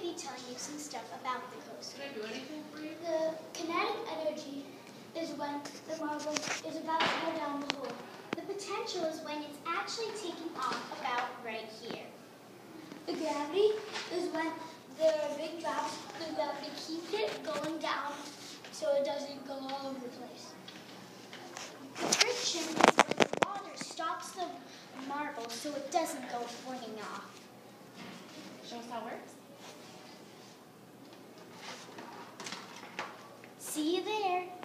Going to be telling you some stuff about the coast. Can I do anything for you? The kinetic energy is when the marble is about to go down the hole. The potential is when it's actually taking off about right here. The gravity is when there are big drops, the gravity keeps it going down so it doesn't go all over the place. The friction is when the water stops the marble so it doesn't go flinging off. Show us how it works. See you there.